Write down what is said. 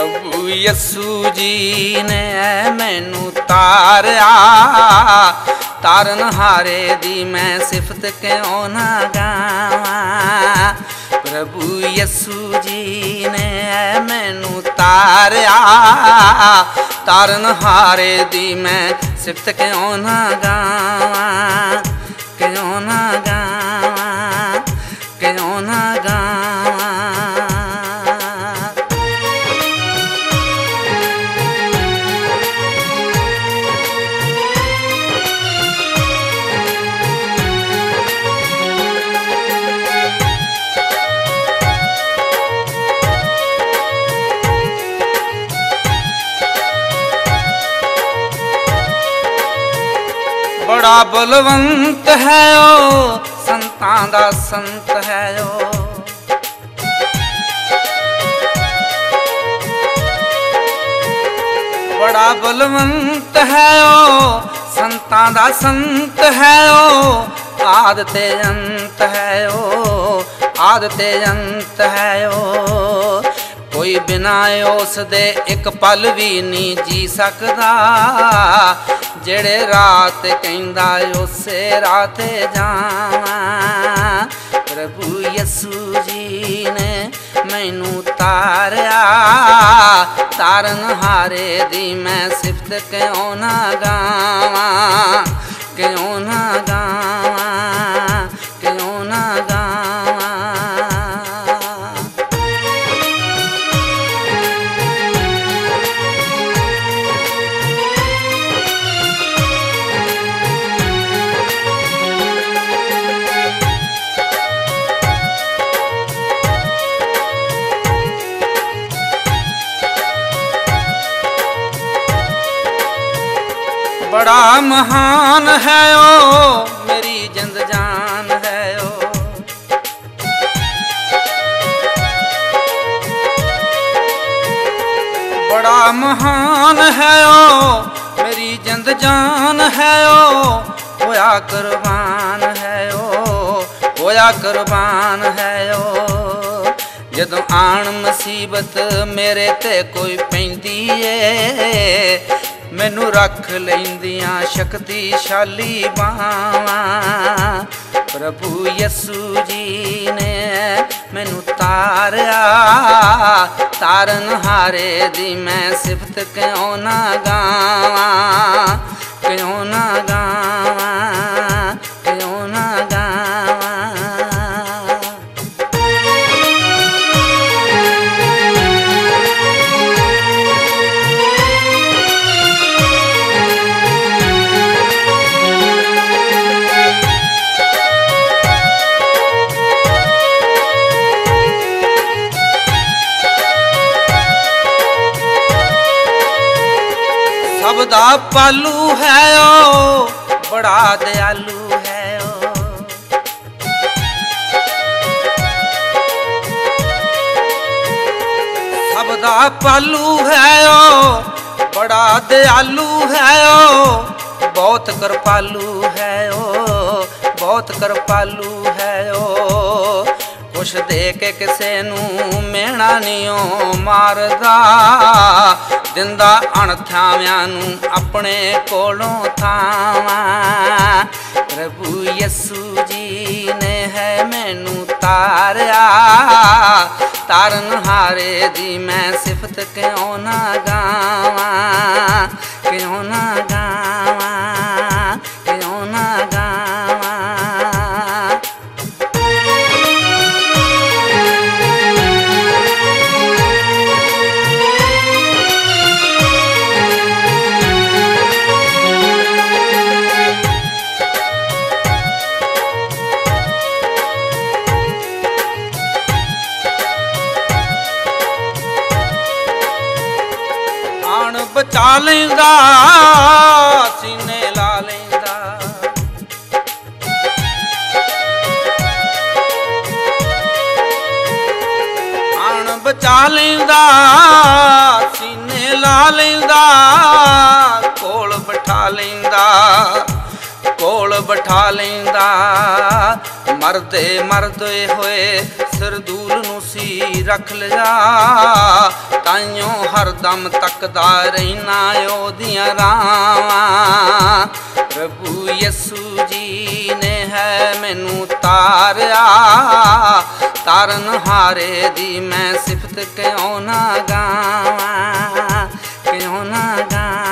ਪ੍ਰਭੂ ਯਸੂ ਜੀ ਨੇ ਮੈਨੂੰ ਤਾਰਿਆ। ਤਾਰਨ ਹਾਰੇ ਦੀ ਮੈਂ ਸਿਫਤ ਕਿਉਂ ਨਾ ਗਾਵਾਂ? ਪ੍ਰਭੂ ਯਸੂ ਜੀ ਨੇ ਮੈਨੂੰ ਤਾਰਿਆ। ਤਾਰਨ ਹਾਰੇ ਦੀ ਮੈਂ ਸਿਫਤ ਕਿਉਂ ਨਾ ਗਾਵਾਂ? ਬੜਾ ਬਲਵੰਤ ਹੈ ਓ, ਸੰਤਾਂ ਦਾ ਸੰਤ ਹੈ ਓ। ਬੜਾ ਬਲਵੰਤ ਹੈ ਓ, ਸੰਤਾਂ ਦਾ ਸੰਤ ਹੈ ਓ। ਆਦ ਤੇ ਅੰਤ ਹੈ ਓ, ਆਦ ਤੇ ਅੰਤ ਹੈ ਓ। ਕੋਈ ਬਿਨਾ ਉਸ ਦੇ ਇੱਕ ਪਲ ਵੀ ਨਹੀਂ ਜੀ ਸਕਦਾ। ਜਿਹੜੇ ਰਾਤ ਕਹਿੰਦਾ ਉਸੇ ਰਾਤ ਜਾਵਾਂ। ਪ੍ਰਭੂ ਯਸੂ ਜੀ ਨੇ ਮੈਨੂੰ ਤਾਰਿਆ। ਤਾਰਨ ਹਾਰੇ ਦੀ ਮੈਂ ਸਿਫਤ ਕਿਉਂ ਨਾ ਗਾਵਾਂ? ਕਿਉਂ ਨਾ ਗਾਵਾਂ? ਬੜਾ ਮਹਾਨ ਹੈ ਉਹ ਮੇਰੀ ਜਿੰਦ ਜਾਨ ਹੈ ਉਹ ਬੜਾ ਮਹਾਨ ਹੈ ਉਹ ਮੇਰੀ ਜਿੰਦ ਜਾਨ ਹੈ ਉਹ ਹੋਇਆ ਕੁਰਬਾਨ ਹੈ ਓ, ਹੋਇਆ ਕੁਰਬਾਨ ਹੈ ਉਹ ਜਦੋਂ ਆਣ ਮੁਸੀਬਤ ਮੇਰੇ ਤੇ ਕੋਈ ਪੈਂਦੀ ਏ ਮੈਨੂੰ ਰੱਖ ਲੈਂਦੀਆਂ ਸ਼ਕਤੀਸ਼ਾਲੀ ਬਾਹਾਂ। ਪ੍ਰਭੂ ਯਸੂ ਜੀ ਨੇ ਮੈਨੂੰ ਤਾਰਿਆ, ਤਾਰਨ ਹਾਰੇ ਦੀ ਮੈਂ ਸਿਫਤ ਕਿਉਂ ਨਾ ਗਾਵਾਂ, ਕਿਉਂ ਨਾ ਗਾਵਾਂ। ਸਭ ਦਾ ਪਾਲੂ ਹੈ ਓ, ਬੜਾ ਦਿਆਲੂ ਹੈ ਓ। ਸਭ ਦਾ ਪਾਲੂ ਹੈ ਓ, ਬੜਾ ਦਿਆਲੂ ਹੈ ਓ। ਬਹੁਤ ਕਿਰਪਾਲੂ ਹੈ ਓ, ਬਹੁਤ ਕਿਰਪਾਲੂ ਹੈ ਓ। ਕੁਛ ਦੇ ਕੇ ਕਿਸੇ ਨੂੰ ਮਿਹਣਾ ਨਹੀਂ ਉਹ ਮਾਰਦਾ। ਦਿੰਦਾ ਅਣਥਾਵਿਆਂ ਨੂੰ ਆਪਣੇ ਕੋਲੋਂ ਥਾਵਾਂ। ਪ੍ਰਭੂ ਯਸੂ ਜੀ ਨੇ ਹੈ ਮੈਨੂੰ ਤਾਰਿਆ। ਤਾਰਨ ਹਾਰੇ ਦੀ ਮੈਂ ਸਿਫਤ ਕਿਉਂ ਨਾ ਗਾਵਾਂ? ਕਿਉਂ ਨਾ ਗਾਵਾਂ? ਆਣ ਬਚਾ ਲੈਂਦਾ, ਸੀਨੇ ਲਾ ਲੈਂਦਾ। ਆਣ ਬਚਾ ਲੈਂਦਾ, ਸੀਨੇ ਲਾ ਲੈਂਦਾ, ਕੋਲ ਬਿਠਾ ਲੈਂਦਾ, ਕੋਲ ਬਿਠਾ ਲੈਂਦਾ। ਮਰਦੇ ਮਰਦੇ ਹੋਏ ਸਰਦੂਲ ਨੂੰ ਤੁਸੀਂ ਰੱਖ ਲਿਆ। ਤਾਈਓ ਹਰ ਦਮ ਤੱਕਦਾ ਰਹਿਣਾ ਉਹਦੀਆਂ ਰਾਵਾਂ। ਪ੍ਰਭੂ ਯਿਸੂ ਜੀ ਨੇ ਹੈ ਮੈਨੂੰ ਤਾਰਿਆ। ਤਾਰਨ ਹਾਰੇ ਦੀ ਮੈਂ ਸਿਫਤ ਕਿਉਂ ਨਾ ਗਾਵਾਂ? ਕਿਉਂ ਨਾ ਗਾਵਾਂ?